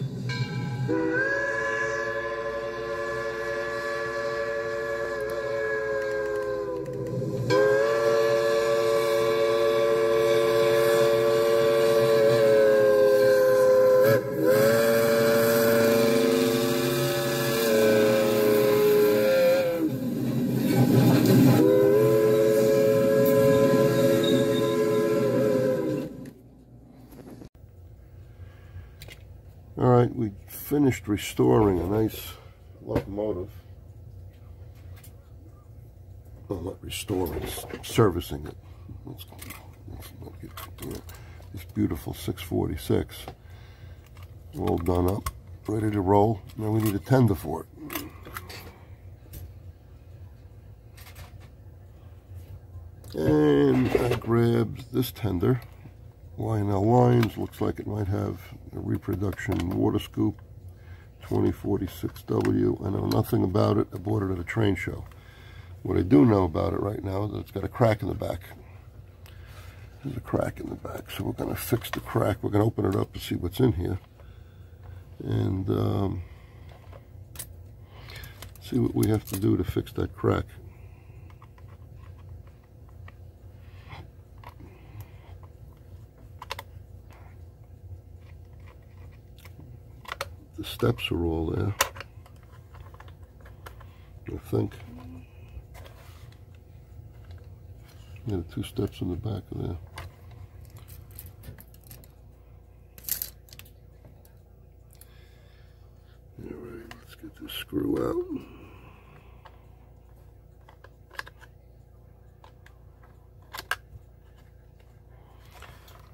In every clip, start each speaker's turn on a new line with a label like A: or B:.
A: Right, we finished restoring a nice locomotive. Well, not restoring, servicing it. Let's, let's get, yeah, this beautiful 646. All done up, ready to roll. Now we need a tender for it. And I grabbed this tender. Lionel Lines, looks like it might have a reproduction water scoop 2046W. I know nothing about it. I bought it at a train show. What I do know about it right now is that it's got a crack in the back. There's a crack in the back, so we're going to fix the crack. We're going to open it up and see what's in here. And um, see what we have to do to fix that crack. The steps are all there. I think. Yeah, two steps in the back of there. Alright, let's get this screw out.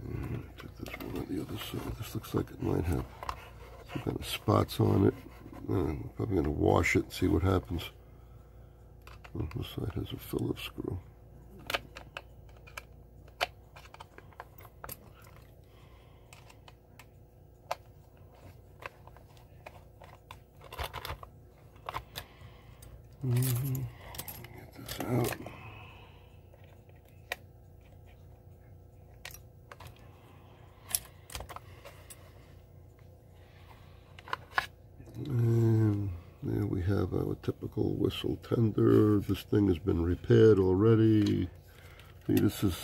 A: And took this one on the other side. This looks like it might have some kind of spots on it. I'm probably going to wash it and see what happens. this side has a Phillips screw. Mm -hmm. Get this out. And there we have our typical whistle tender. This thing has been repaired already. See, this is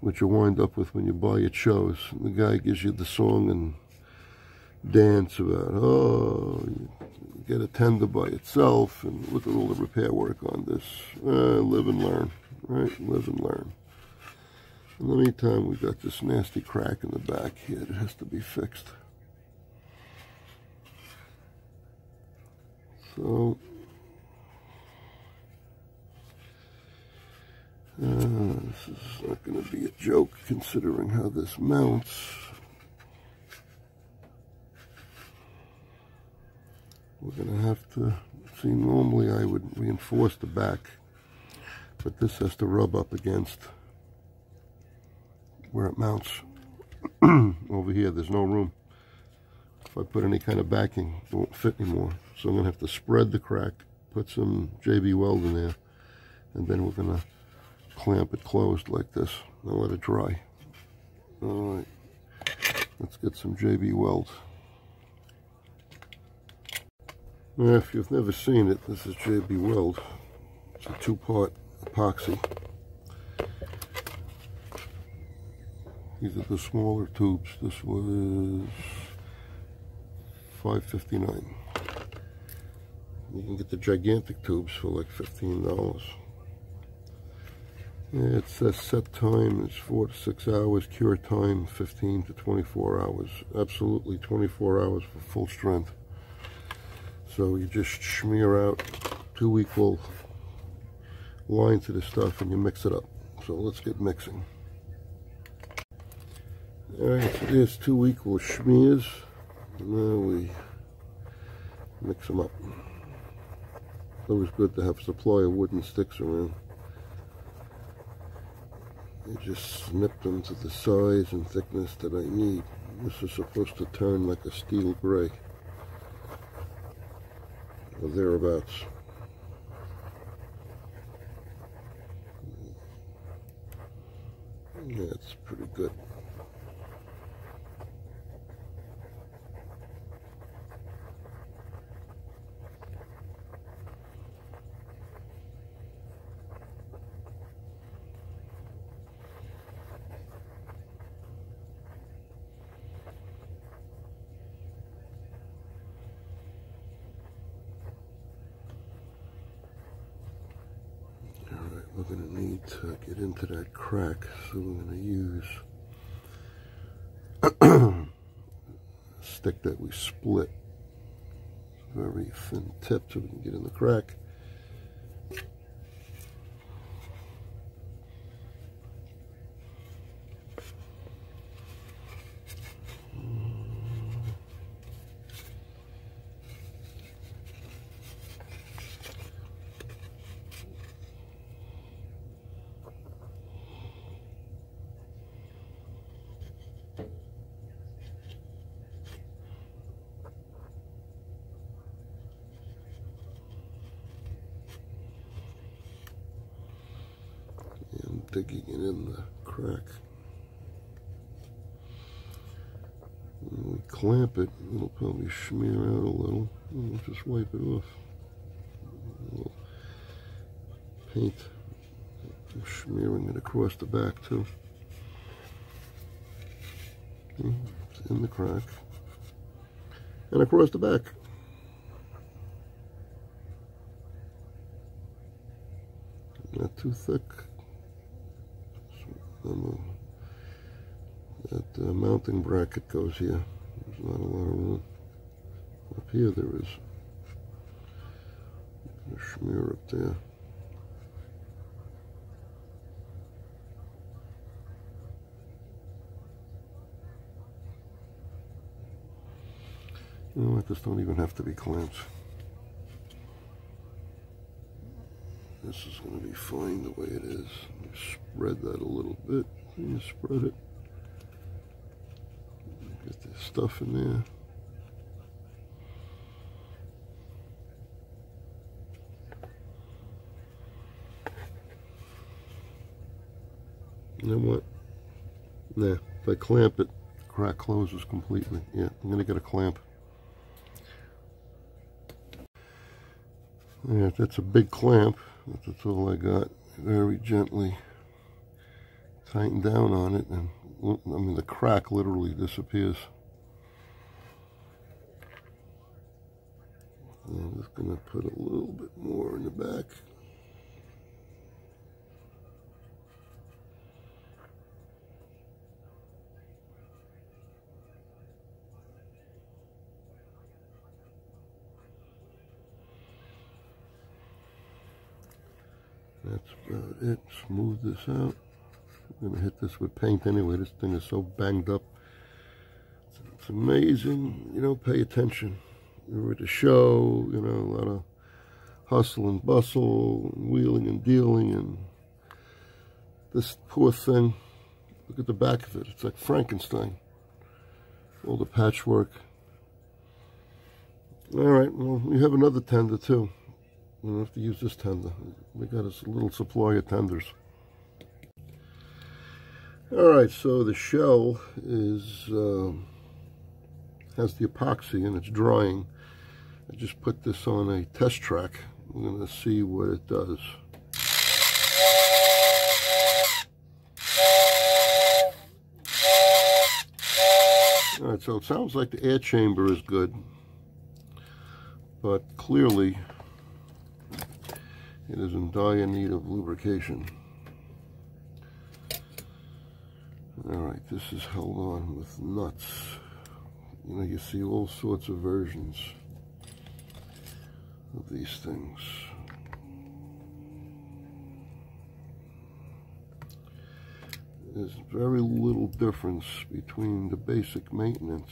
A: what you wind up with when you buy at shows. The guy gives you the song and dance about, oh, get a tender by itself and look at all the repair work on this. Uh, live and learn, right? Live and learn. In the meantime, we've got this nasty crack in the back here that has to be fixed. So, uh, this is not going to be a joke considering how this mounts. We're going to have to, see normally I would reinforce the back, but this has to rub up against where it mounts. Over here, there's no room. If I put any kind of backing, it won't fit anymore. So I'm going to have to spread the crack, put some JB Weld in there, and then we're going to clamp it closed like this and let it dry. All right, let's get some JB Weld. Now, if you've never seen it, this is JB Weld. It's a two-part epoxy. These are the smaller tubes. This was 559 you can get the gigantic tubes for like $15. It says set time is 4 to 6 hours, cure time 15 to 24 hours. Absolutely 24 hours for full strength. So you just smear out two equal lines of the stuff and you mix it up. So let's get mixing. Alright, so there's two equal smears. Now we mix them up always good to have a supply of wooden sticks around. I just snip them to the size and thickness that I need. This is supposed to turn like a steel gray. Or thereabouts. Yeah, it's pretty good. going to need to get into that so we're going to use a stick that we split. Very thin tip so we can get in the crack. and digging it in the crack. When we clamp it, it'll probably smear out a little. We'll just wipe it off. paint, I'm smearing it across the back too. Hmm, it's in the crack. And across the back. Not too thick. So, that uh, mounting bracket goes here. There's not a lot of room. Up here there is. A smear up there. You know what, this don't even have to be clamped. This is going to be fine the way it is. Spread that a little bit. You spread it. Get the stuff in there. You know what? Nah, if I clamp it, crack closes completely. Yeah, I'm going to get a clamp. Yeah, that's a big clamp. That's all I got. Very gently tighten down on it and I mean the crack literally disappears. I'm just going to put a little bit more in the back. That's about it. Smooth this out. I'm going to hit this with paint anyway. This thing is so banged up. It's amazing. You don't pay attention. You're at a show, you know, a lot of hustle and bustle, and wheeling and dealing, and this poor thing, look at the back of it. It's like Frankenstein. All the patchwork. All right, well, we have another tender too. We don't have to use this tender. We got a little supply of tenders. All right, so the shell is um, has the epoxy and it's drying. I just put this on a test track. I'm going to see what it does. All right, so it sounds like the air chamber is good, but clearly it is in dire need of lubrication. All right, this is held on with nuts. You know, you see all sorts of versions of these things. There's very little difference between the basic maintenance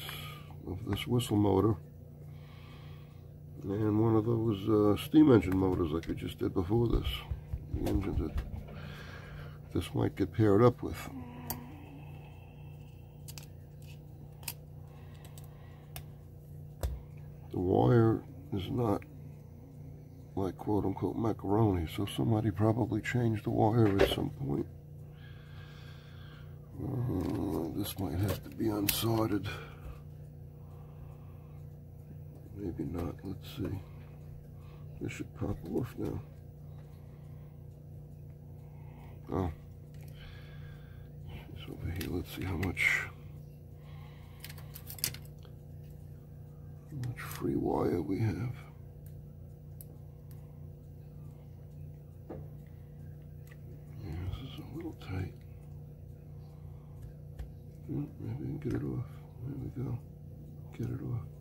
A: of this whistle motor and one of those uh, steam engine motors like we just did before this. The engine that this might get paired up with. The wire is not like quote unquote macaroni, so somebody probably changed the wire at some point. Uh, this might have to be unsoldered. Maybe not. Let's see. This should pop off now. Oh. It's over here. Let's see how much how much free wire we have. Yeah, this is a little tight. Hmm, maybe I can get it off. There we go. Get it off.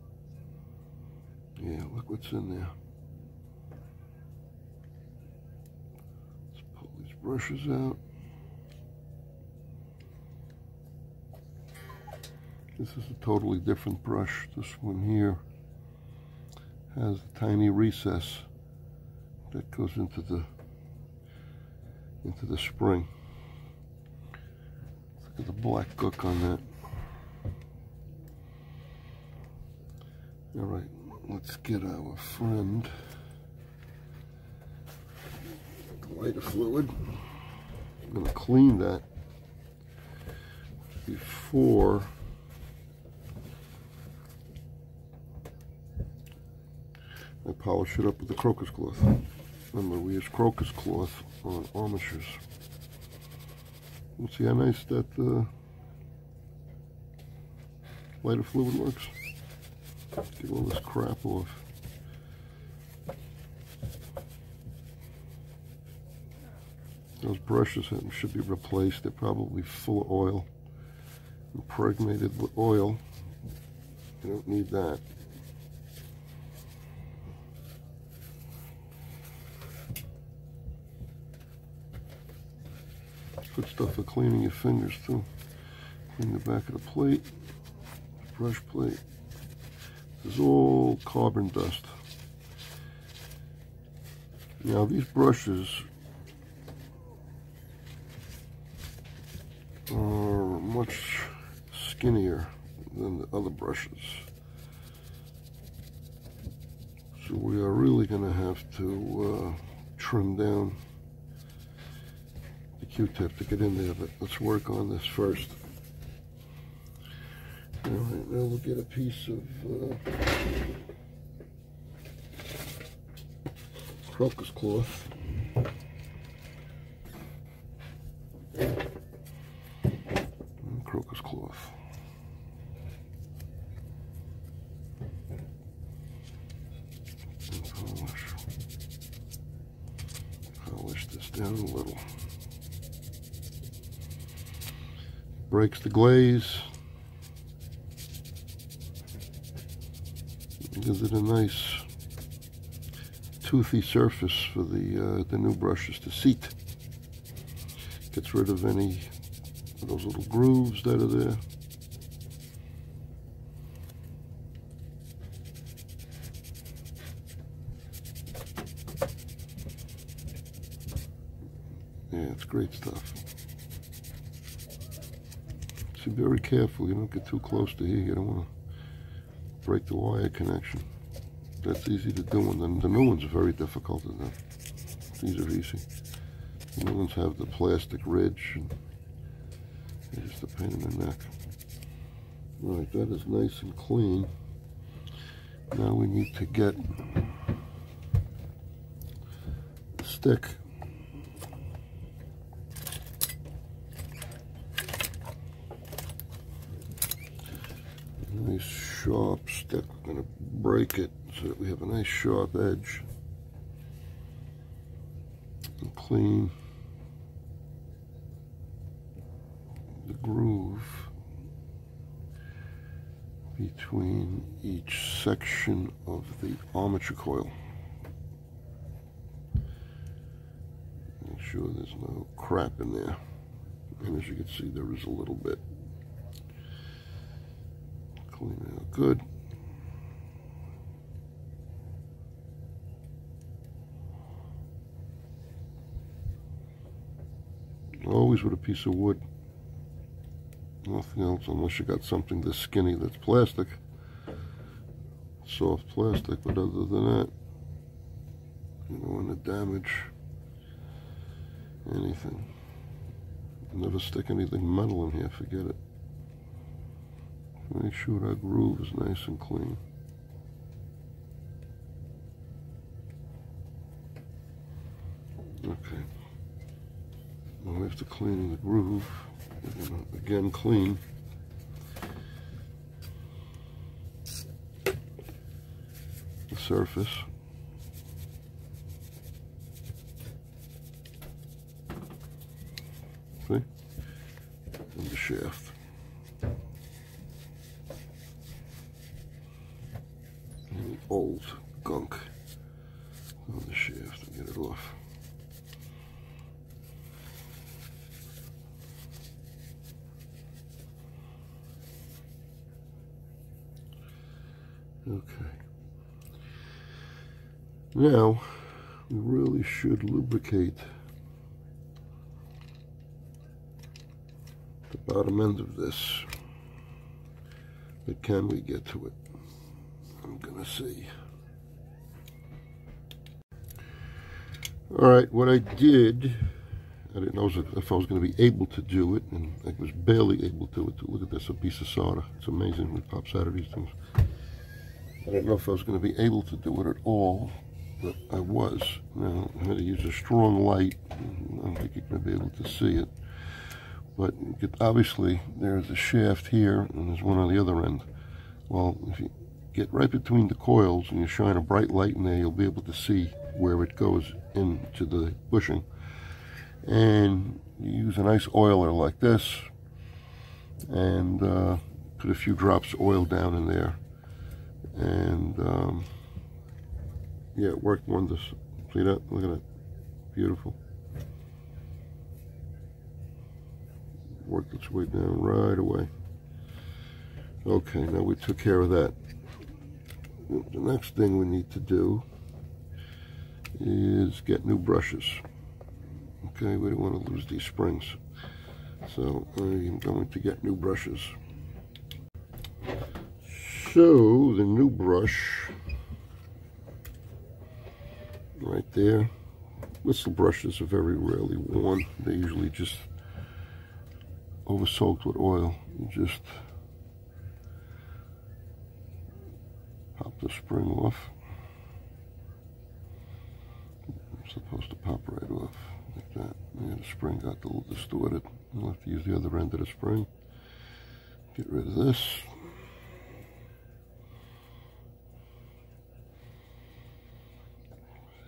A: Yeah, look what's in there. Let's pull these brushes out. This is a totally different brush. This one here has a tiny recess that goes into the into the spring. Look at the black gook on that. All right, let's get our friend lighter fluid. I'm going to clean that before I polish it up with the crocus cloth. Remember, we use crocus cloth on armatures. You see how nice that uh, lighter fluid works? Get all this crap off. Those brushes should be replaced. They're probably full of oil, impregnated with oil. You don't need that. Good stuff for cleaning your fingers too. Clean the back of the plate, brush plate. Is all carbon dust. Now these brushes are much skinnier than the other brushes. So we are really going to have to uh, trim down the Q-tip to get in there, but let's work on this first. Now we'll get a piece of uh, crocus cloth. And crocus cloth. And polish. Polish this down a little. breaks the glaze. It a nice toothy surface for the uh, the new brushes to seat. Gets rid of any of those little grooves that are there. Yeah, it's great stuff be very careful. You don't get too close to here. You don't want to break the wire connection. That's easy to do, and then the new ones are very difficult to do. These are easy. The new ones have the plastic ridge, and they're just a pain in the neck. All right, that is nice and clean. Now we need to get stick nice sharp stick. We're going to break it so that we have a nice sharp edge. And clean the groove between each section of the armature coil. Make sure there's no crap in there. And as you can see, there is a little bit. Clean out good. Always with a piece of wood. Nothing else unless you got something this skinny that's plastic. Soft plastic, but other than that, you don't want to damage anything. Never stick anything metal in here, forget it. Make sure that groove is nice and clean. Okay. Now after cleaning the groove, again clean the surface. See? And the shaft. old gunk on the shaft and get it off. Okay. Now, we really should lubricate the bottom end of this. But can we get to it? I'm going to see. All right, what I did, I didn't know if I was going to be able to do it, and I was barely able to it. Look at this, a piece of solder. It's amazing when pops out of these things. I didn't know if I was going to be able to do it at all, but I was. Now, I had to use a strong light. I don't think you're going to be able to see it. But obviously, there's a shaft here, and there's one on the other end. Well, if you get right between the coils and you shine a bright light in there, you'll be able to see where it goes into the bushing. And you use a nice oiler like this, and uh, put a few drops of oil down in there and um, yeah, it worked wonders. See that? Look at that. Beautiful. Worked its way down right away. Okay, now we took care of that. The next thing we need to do is get new brushes. Okay, we don't want to lose these springs. So I'm going to get new brushes. So the new brush right there. Whistle brushes are very rarely worn. They're usually just over soaked with oil. You just pop the spring off. It's supposed to pop right off like that. Yeah, the spring got a little distorted. I'll have to use the other end of the spring. Get rid of this.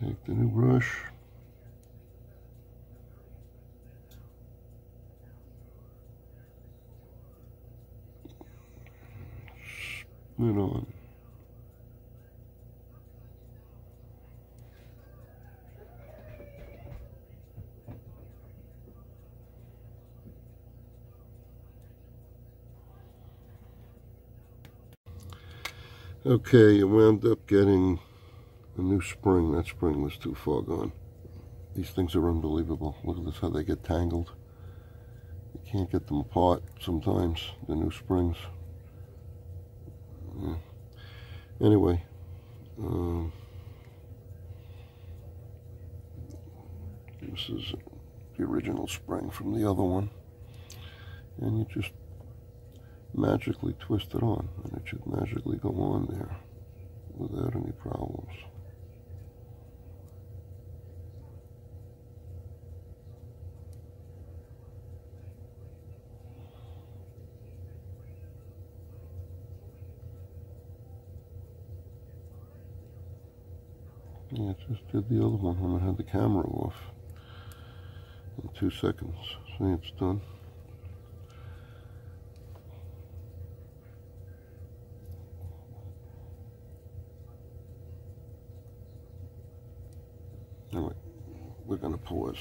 A: Take the new brush. Spin on. Okay, you wound up getting a new spring. That spring was too far gone. These things are unbelievable. Look at this, how they get tangled. You can't get them apart sometimes, the new springs. Yeah. Anyway, um, this is the original spring from the other one. And you just magically twist it on, and it should magically go on there without any problems. Yeah, just did the other one when I had the camera off in two seconds. See, it's done. Anyway, we're going to pause.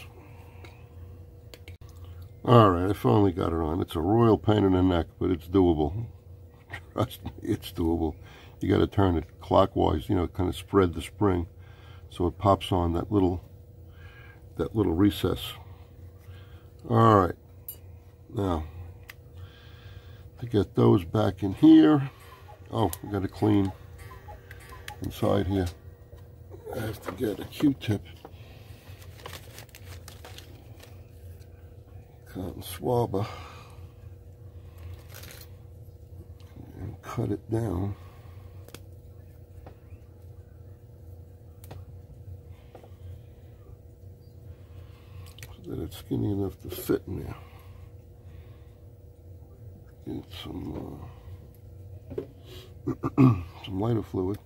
A: Alright, I finally got it on. It's a royal pain in the neck, but it's doable. Trust me, it's doable. You got to turn it clockwise, you know, kind of spread the spring so it pops on that little that little recess. All right. Now to get those back in here. Oh we got to clean inside here. I have to get a q-tip. Cotton swabber. And cut it down that skinny enough to fit in there. Get some uh, some lighter fluid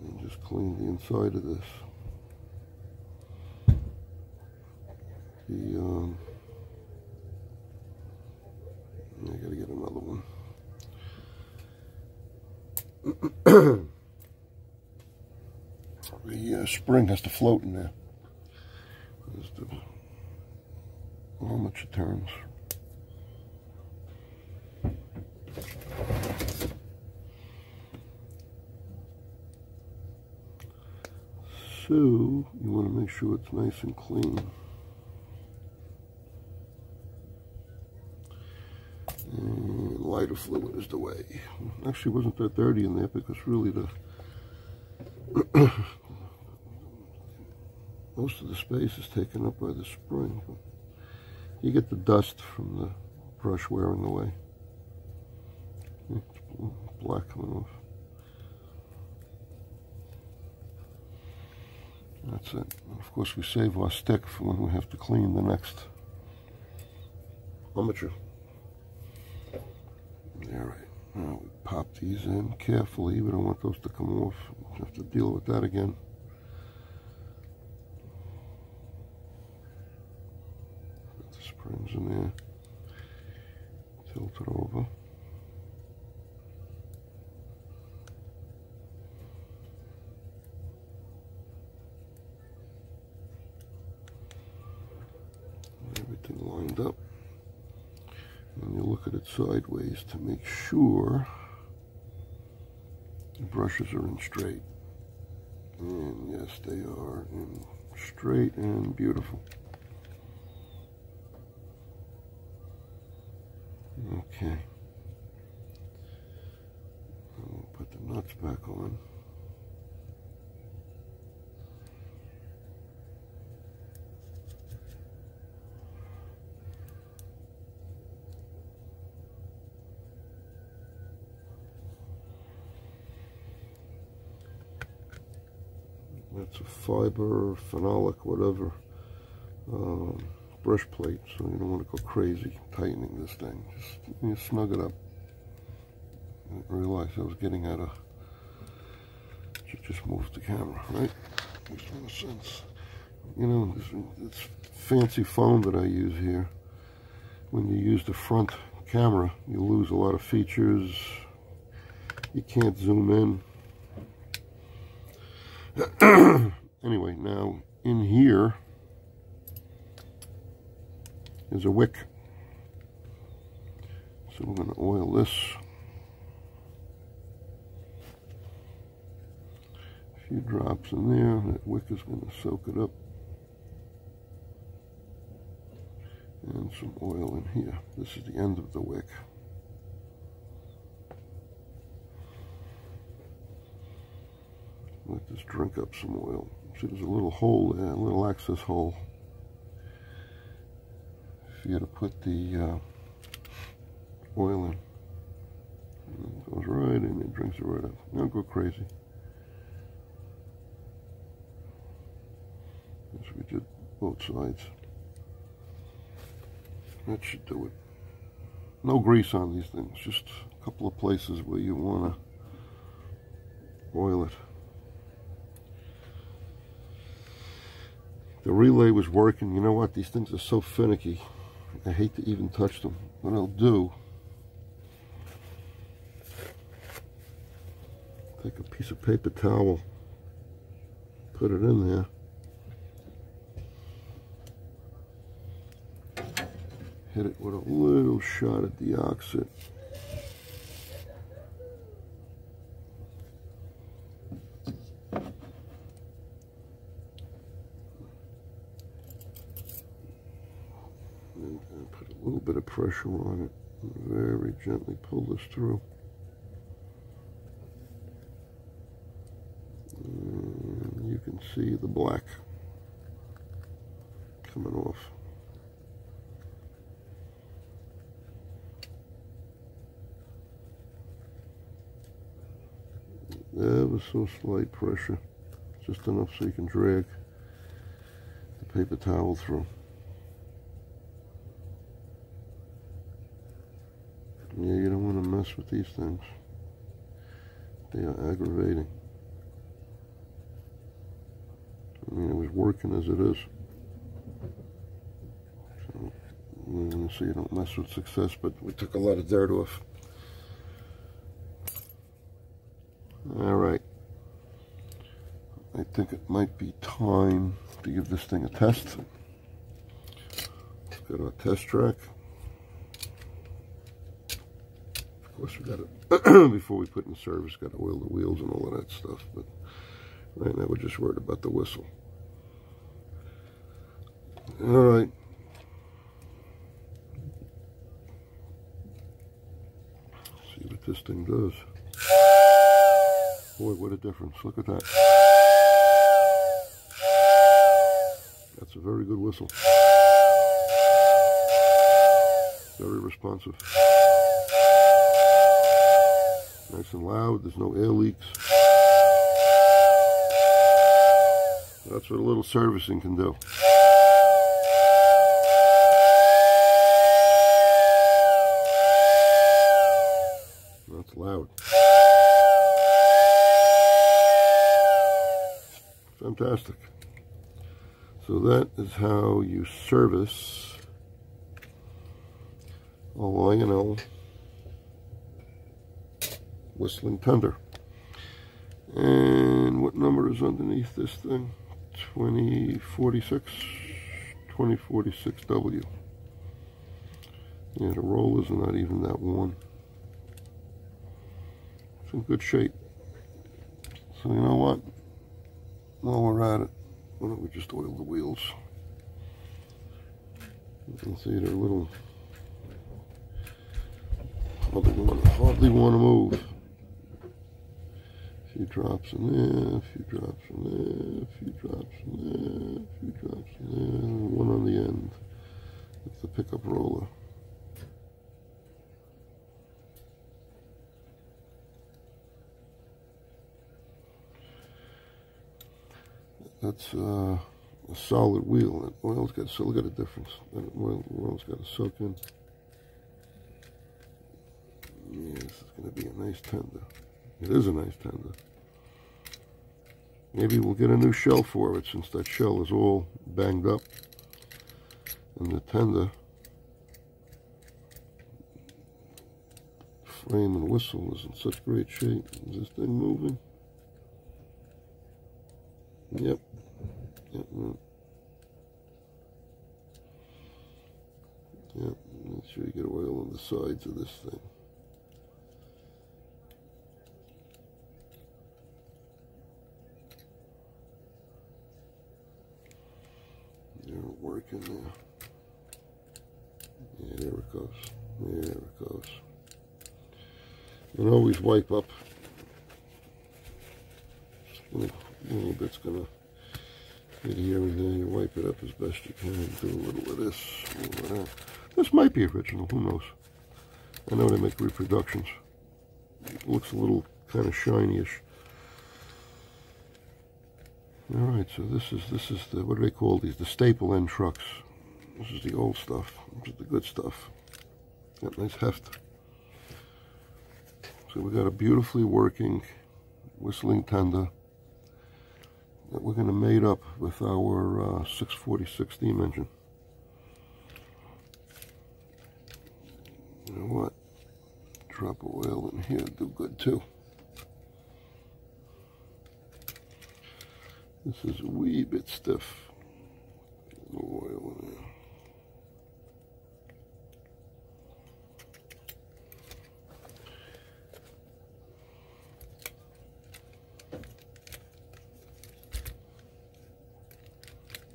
A: and just clean the inside of this. The um, I gotta get another one. the spring has to float in there. There's the armature turns. So you want to make sure it's nice and clean. And lighter fluid is the way. Actually wasn't that dirty in there because really the most of the space is taken up by the spring. You get the dust from the brush wearing away. It's black coming off. That's it. Of course, we save our stick for when we have to clean the next armature. All right. Now we pop these in carefully. We don't want those to come off. we have to deal with that again. Put the springs in there. Tilt it over. everything lined up. And you look at it sideways to make sure the brushes are in straight. And yes, they are in straight and beautiful. Okay. We'll put the nuts back on. That's a fiber, phenolic, whatever, um, brush plate, so you don't want to go crazy tightening this thing. Just you snug it up. I realized I was getting at a, should just move the camera, right? Makes no sense. You know, this, this fancy phone that I use here, when you use the front camera, you lose a lot of features. You can't zoom in. anyway, now in here is a wick. So we're going to oil this. A few drops in there. That wick is going to soak it up. And some oil in here. This is the end of the wick. Let this drink up some oil. See, there's a little hole there, a little access hole. For you to put the uh, oil in. It goes right in and drinks it right up. Don't go crazy. As we did both sides. That should do it. No grease on these things, just a couple of places where you want to oil it. The relay was working. You know what? These things are so finicky. I hate to even touch them. What I'll do, take a piece of paper towel, put it in there. Hit it with a little shot of bit of pressure on it. Very gently pull this through. And you can see the black coming off. Ever so slight pressure, just enough so you can drag the paper towel through. Yeah, you don't want to mess with these things. They are aggravating. I mean, it was working as it is. So, we're see you don't mess with success, but we took a lot of dirt off. All right. I think it might be time to give this thing a test. Let's go to our test track. To, before we put in service, got to oil the wheels and all of that stuff. But right now, we're just worried about the whistle. All right. See what this thing does. Boy, what a difference. Look at that. That's a very good whistle. Very responsive. Nice and loud. There's no air leaks. That's what a little servicing can do. That's loud. Fantastic. So that is how you service a Lionel Whistling Tender. And what number is underneath this thing? 2046, 2046W. Yeah, the rollers are not even that worn. It's in good shape. So you know what? While we're at it, why don't we just oil the wheels? You can see they're a little hardly hardly want to move. A few drops in there, a few drops in there, a few drops in there, a few drops in there, one on the end. It's the pickup roller. That's uh, a solid wheel. That oil's got still got a difference. That oil, oil's got to soak in. This is going to be a nice tender. It is a nice tender. Maybe we'll get a new shell for it since that shell is all banged up. And the tender frame and whistle is in such great shape. Is this thing moving? Yep. Yep. Yep. Make sure you get oil on the sides of this thing. They're working there. Yeah, there it goes. There it goes. Wipe up. A little, little bit's gonna hit here and there. You wipe it up as best you can. Do a little of this, little of that. This might be original. Who knows? I know they make reproductions. It looks a little kind of shiny-ish. All right, so this is this is the what do they call these? The staple end trucks. This is the old stuff. This is the good stuff. Got nice heft. So we got a beautifully working whistling tender that we're going to mate up with our uh, 640 steam engine. You know what? Drop of oil in here do good too. This is a wee bit stiff. Oil in there.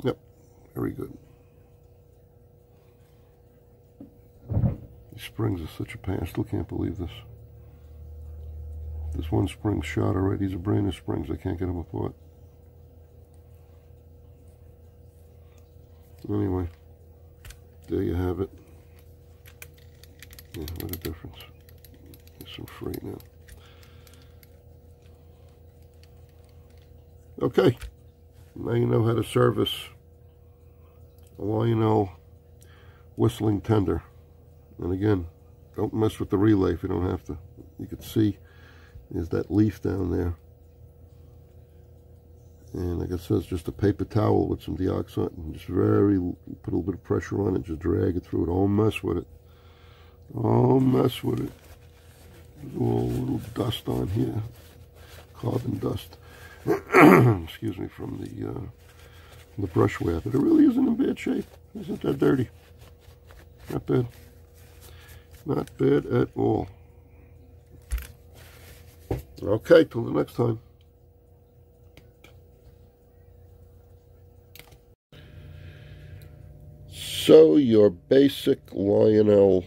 A: Yep, very good. These springs are such a pain. I still can't believe this. This one spring shot already. These are brand new springs. I can't get them apart. Anyway, there you have it. Yeah, what a difference. Get some freight now. Okay. Now you know how to service a Lionel whistling tender. And again, don't mess with the relay if you don't have to. You can see there's that leaf down there. And like I said, it's just a paper towel with some deoxit and just very, put a little bit of pressure on it, just drag it through it. Don't mess with it. Don't mess with it. There's all little dust on here, carbon dust. excuse me, from the uh, the brush wear, but it really isn't in bad shape. Isn't that dirty. Not bad. Not bad at all. Okay, till the next time. So your basic Lionel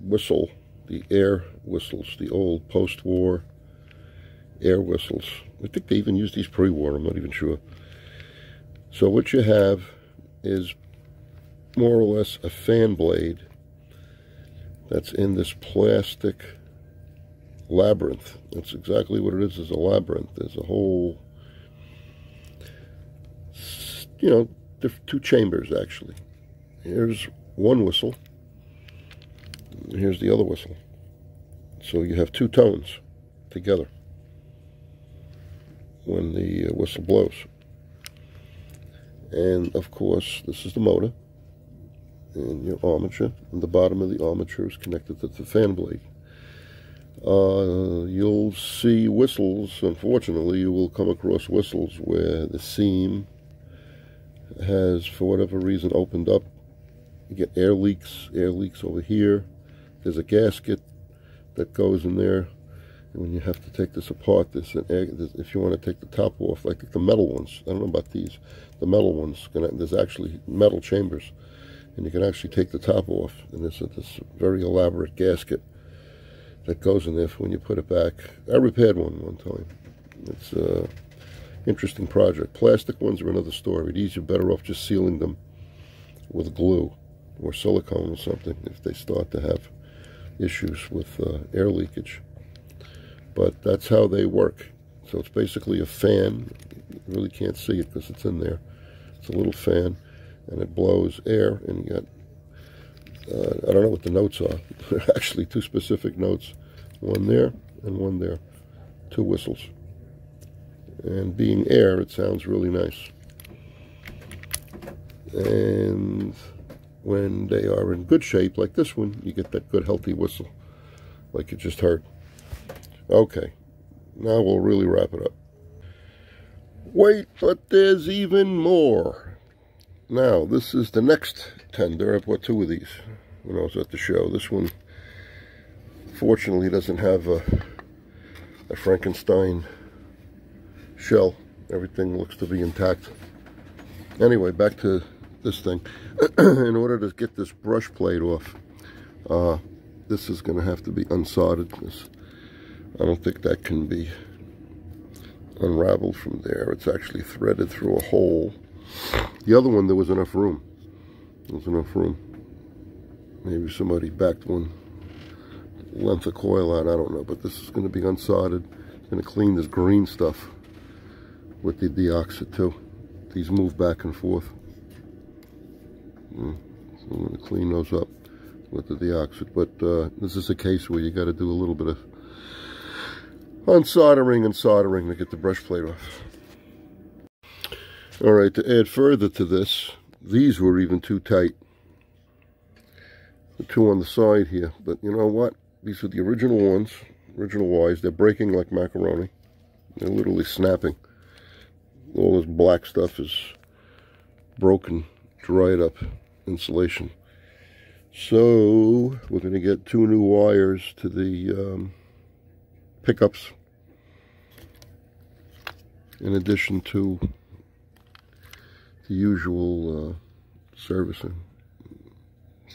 A: whistle, the air whistles, the old post-war air whistles. I think they even used these pre-war, I'm not even sure. So what you have is more or less a fan blade that's in this plastic labyrinth. That's exactly what it is, is a labyrinth. There's a whole, you know, two chambers actually. Here's one whistle. Here's the other whistle. So you have two tones together when the uh, whistle blows. And of course, this is the motor and your armature. And the bottom of the armature is connected to the fan blade. Uh, you'll see whistles, unfortunately, you will come across whistles where the seam has, for whatever reason, opened up. You get air leaks, air leaks over here. There's a gasket that goes in there. And when you have to take this apart, this if you want to take the top off, like the metal ones, I don't know about these, the metal ones, there's actually metal chambers. And you can actually take the top off. And there's this very elaborate gasket that goes in there when you put it back. I repaired one one time. It's an interesting project. Plastic ones are another story. These you're better off just sealing them with glue or silicone or something if they start to have issues with uh, air leakage. But that's how they work. So it's basically a fan. You really can't see it because it's in there. It's a little fan and it blows air and you got uh, I don't know what the notes are. actually two specific notes. One there and one there. Two whistles. And being air, it sounds really nice. And when they are in good shape, like this one, you get that good healthy whistle, like you just heard. Okay, now we'll really wrap it up. Wait, but there's even more. Now, this is the next tender. I've bought two of these when I was at the show. This one, fortunately, doesn't have a, a Frankenstein shell. Everything looks to be intact. Anyway, back to this thing. In order to get this brush plate off, uh, this is going to have to be unsoldered. Because I don't think that can be unraveled from there. It's actually threaded through a hole the other one, there was enough room. There was enough room. Maybe somebody backed one length of coil out, I don't know. But this is going to be unsoldered. going to clean this green stuff with the deoxit too. These move back and forth. Mm. So I'm going to clean those up with the deoxit. But uh, this is a case where you got to do a little bit of unsoldering and soldering to get the brush plate off. All right, to add further to this, these were even too tight. The two on the side here. But you know what? These are the original ones, original wise. They're breaking like macaroni. They're literally snapping. All this black stuff is broken, dried up insulation. So, we're going to get two new wires to the um, pickups in addition to the usual uh, servicing.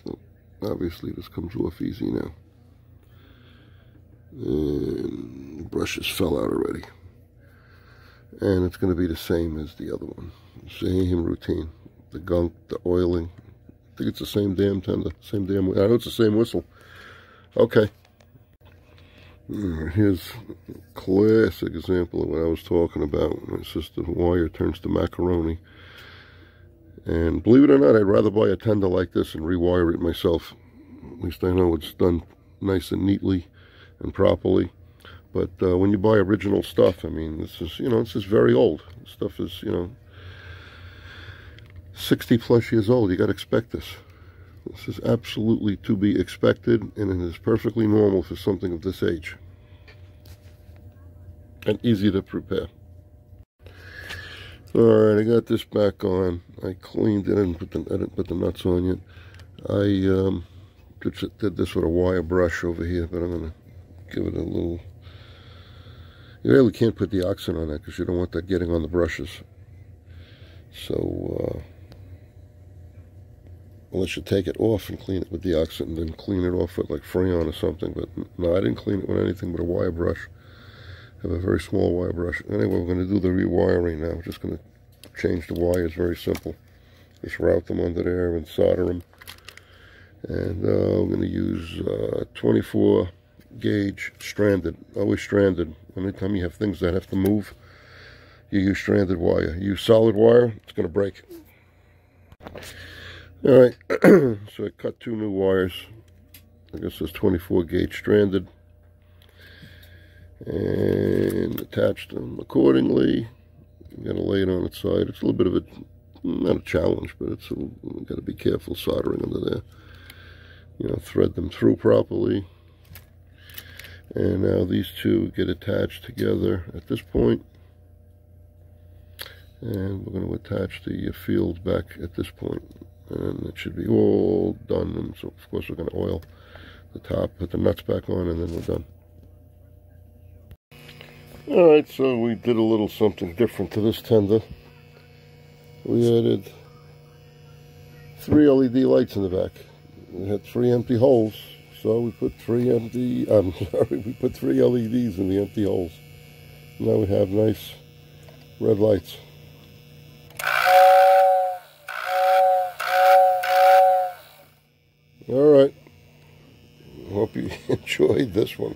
A: So obviously this comes off easy now. And brushes fell out already. And it's going to be the same as the other one. Same routine. The gunk, the oiling. I think it's the same damn tender. Same damn, I know it's the same whistle. Okay. Here's a classic example of what I was talking about it says the wire turns to macaroni. And believe it or not, I'd rather buy a tender like this and rewire it myself. At least I know it's done nice and neatly and properly. But uh, when you buy original stuff, I mean, this is, you know, this is very old. This stuff is, you know, 60 plus years old. You got to expect this. This is absolutely to be expected, and it is perfectly normal for something of this age. And easy to prepare. All right, I got this back on. I cleaned it and put the I didn't put the nuts on yet. I um, did, this with a wire brush over here, but I'm gonna give it a little. You really can't put the deoxit on that because you don't want that getting on the brushes. So, uh, unless you take it off and clean it with the deoxit, then clean it off with like Freon or something. But no, I didn't clean it with anything but a wire brush. Have a very small wire brush. Anyway, we're going to do the rewiring now. Just going to change the wires, very simple. Just route them under there and solder them. And uh, I'm going to use uh, 24 gauge stranded, always stranded. Anytime you have things that have to move, you use stranded wire. You use solid wire, it's going to break. All right, so I cut two new wires. I guess it's 24 gauge stranded. And attach them accordingly. You gotta lay it on its side. It's a little bit of a, not a challenge, but it's a, gotta be careful soldering under there. You know, thread them through properly. And now these two get attached together at this point. point and we're going to attach the field back at this point and it should be all done and so of course we're going to oil the top put the nuts back on and then we're done all right so we did a little something different to this tender we added three LED lights in the back we had three empty holes so we put three empty I'm sorry we put three LEDs in the empty holes now we have nice red lights All right. Hope you enjoyed this one.